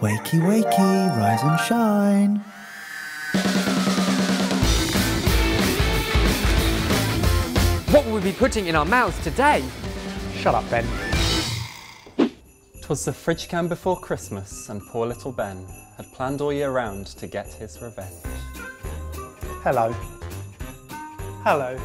Wakey, wakey, rise and shine. What will we be putting in our mouths today? Shut up, Ben. 'Twas the fridge cam before Christmas, and poor little Ben had planned all year round to get his revenge. Hello. Hello.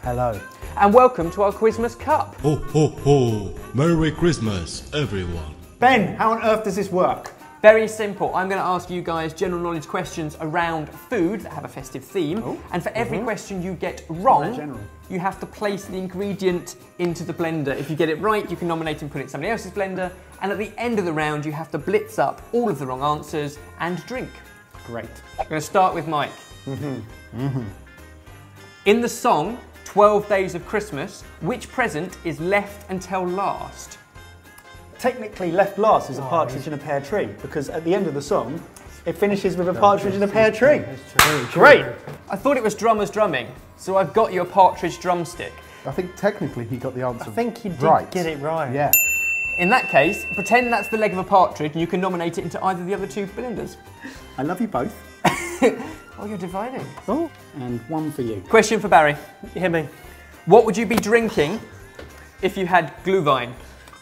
Hello. And welcome to our Quizmas Cup. Ho ho ho! Merry Christmas, everyone. Ben, how on earth does this work? Very simple. I'm going to ask you guys general knowledge questions around food that have a festive theme. Oh, and for every mm-hmm. question you get wrong, you have to place the ingredient into the blender. If you get it right, you can nominate and put it in somebody else's blender. And at the end of the round, you have to blitz up all of the wrong answers and drink. Great. I'm going to start with Mike. Mm-hmm. Mm-hmm. In the song 12 Days of Christmas, which present is left until last? Technically, left last is a oh, partridge in a pear tree because at the end of the song, it finishes with a partridge in a pear tree. Great. I thought it was drummers drumming, so I've got you a partridge drumstick. I think technically he got the answer. I think he did right. get it right. Yeah. In that case, pretend that's the leg of a partridge and you can nominate it into either of the other two blenders. I love you both. Oh, you're dividing. Oh. And one for you. Question for Barry. You hear me? What would you be drinking if you had glühwein?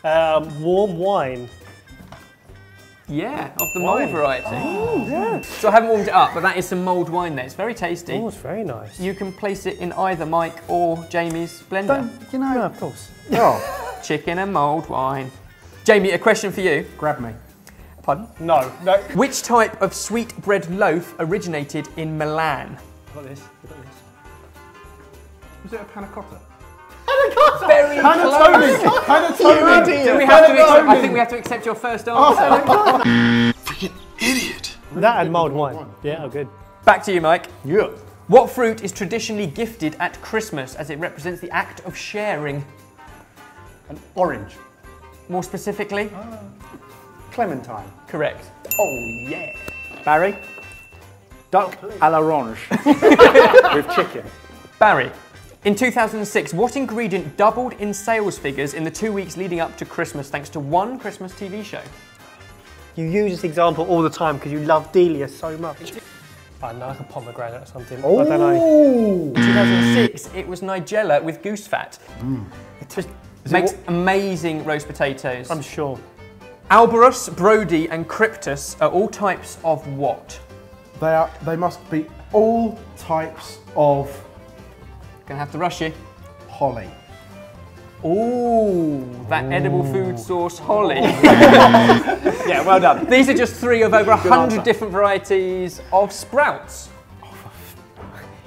Um, warm wine. Yeah, of the Wine. mould variety. So I haven't warmed it up, but that is some mulled wine there. It's very tasty. Oh, it's very nice. You can place it in either Mike or Jamie's blender. Don't, you know, No, of course. oh, Chicken and mulled wine. Jamie, a question for you. grab me. Pardon? No, no. Which type of sweet bread loaf originated in Milan? I've got this. I've got this. Was it a panna cotta? Very Panettone! Panettone! Do we have to accept, I think we have to accept your first answer. Oh. Freaking idiot! That and mulled wine. Yeah, oh, good. Back to you, Mike. Yeah. What fruit is traditionally gifted at Christmas as it represents the act of sharing? An orange. More specifically? Ah. Clementine. Correct. Oh, yeah. Barry? Duck à l'orange. with chicken. Barry, in 2006, what ingredient doubled in sales figures in the two weeks leading up to Christmas thanks to one Christmas TV show? You use this example all the time because you love Delia so much. I know, like a pomegranate or something. I don't know. In 2006, it was Nigella with goose fat. Mm. It just makes amazing roast potatoes. I'm sure. Albarus, Brodie, and Cryptus are all types of what? They are. They must be all types of Gonna have to rush you. holly. Ooh, that edible food source holly. Yeah, well done. These are just three of over a hundred different varieties of sprouts.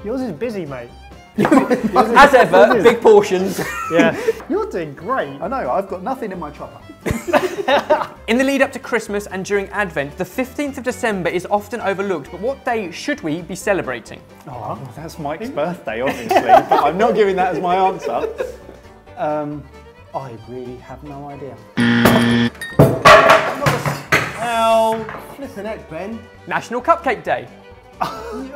Yours is busy, mate. As ever, big portions. Yeah. You're doing great. I know, I've got nothing in my chopper. In the lead up to Christmas and during Advent, the 15th of December is often overlooked, but what day should we be celebrating? Oh, that's Mike's birthday, obviously, but I'm not giving that as my answer. Um, I really have no idea. Well, flipping heck, Ben. National Cupcake Day.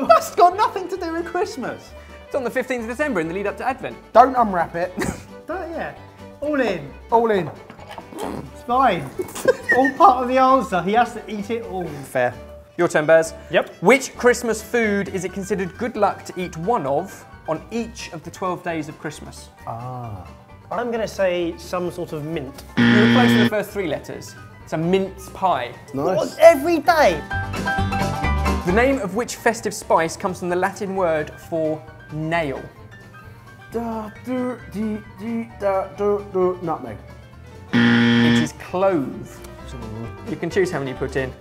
That's got nothing to do with Christmas. It's on the 15th of December in the lead up to Advent. Don't unwrap it. Don't, yeah. All in. all in. It's fine. all part of the answer. He has to eat it all. Fair. Your turn, Bears. Yep. Which Christmas food is it considered good luck to eat one of on each of the 12 days of Christmas? Ah. I'm going to say some sort of mint. You replace the first three letters. It's a mince pie. Nice. Every day. The name of which festive spice comes from the Latin word for nail? Da, do, dee, dee, da, do, do, nutmeg. It is clove. You can choose how many you put in.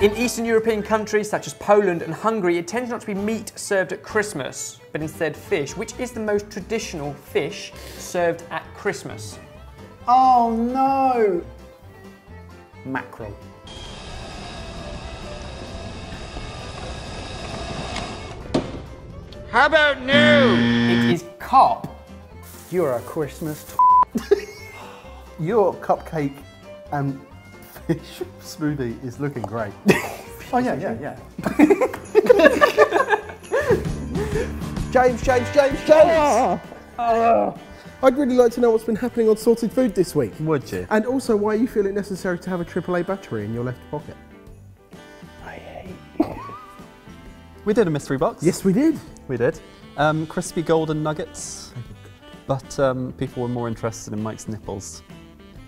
In Eastern European countries such as Poland and Hungary, it tends not to be meat served at Christmas, but instead fish. Which is the most traditional fish served at Christmas? Oh no! Mackerel. It is carp. You're a Christmas. T- Your cupcake and fish smoothie is looking great. oh yeah, yeah, yeah. James, James, James, James. Ah. I'd really like to know what's been happening on Sorted Food this week. Would you? And also why you feel it necessary to have a AAA battery in your left pocket. I hate you. We did a mystery box. Yes, we did. We did. Um, crispy golden nuggets. But um, people were more interested in Mike's nipples,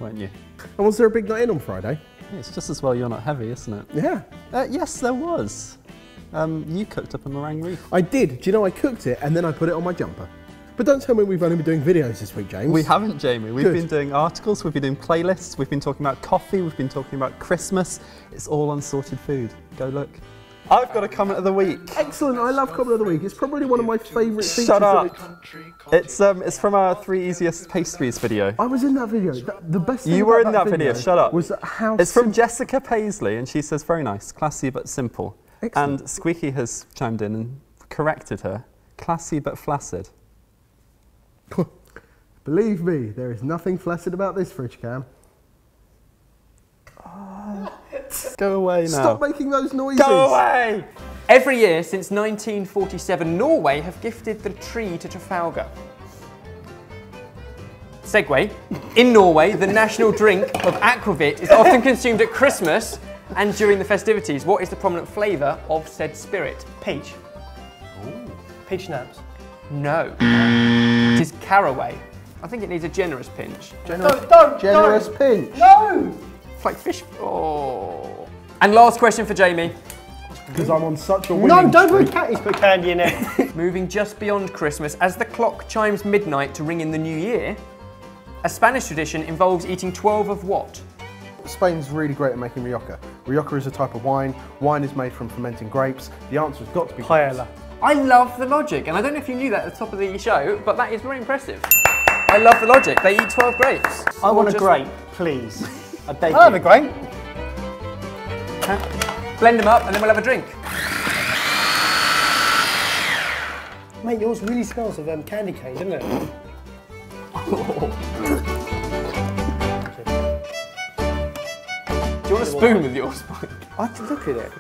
weren't you? And was there a big night in on Friday? It's just as well you're not heavy, isn't it? Yeah. Uh, yes, there was. Um, you cooked up a meringue. I did. Do you know I cooked it and then I put it on my jumper? But don't tell me we've only been doing videos this week, James. We haven't, Jamie. We've Good. been doing articles, we've been doing playlists, we've been talking about coffee, we've been talking about Christmas. It's all on Sorted Food. Go look. I've got a comment of the week. Excellent. I love comment of the week. It's probably one of my favourite features. Shut up. It's um, it's from our three easiest pastries video. I was in that video. The, the best thing You were in that video, shut up. Was how It's from Jessica Paisley, and she says, very nice, classy but simple. Excellent. And Squeaky has chimed in and corrected her. Classy but flaccid. Believe me, there is nothing flaccid about this fridge cam. Go away now. Stop making those noises. Go away! Every year since 1947, Norway have gifted the tree to Trafalgar. Segue. In Norway, the national drink of aquavit is often consumed at Christmas and during the festivities. What is the prominent flavour of said spirit? Peach. Peach schnapps. No. It is caraway. I think it needs a generous pinch. Generous, don't, generous pinch. No! It's like fish. Oh. And last question for Jamie. Because I'm on such a winning No, don't put cat. He's put candy in it. Moving just beyond Christmas, as the clock chimes midnight to ring in the new year, a Spanish tradition involves eating 12 of what? Spain's really great at making rioja. Rioja is a type of wine. Wine is made from fermenting grapes. The answer's got to be Paella. I love the logic, and I don't know if you knew that at the top of the show, but that is very impressive. I love the logic. They eat 12 grapes. I want a Just- grape, please. I beg I'll have a grape. Blend them up, and then we'll have a drink. Mate, yours really smells of um, candy cane, doesn't it? Do you want a spoon with yours, Mike? I have to look at it.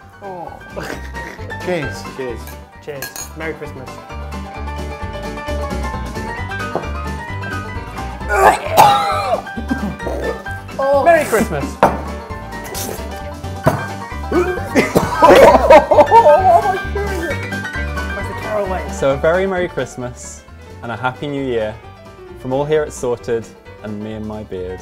Cheers. Cheers. Cheers. Merry Christmas. Merry Christmas. So a very Merry Christmas and a Happy New Year from all here at Sorted and me and my beard.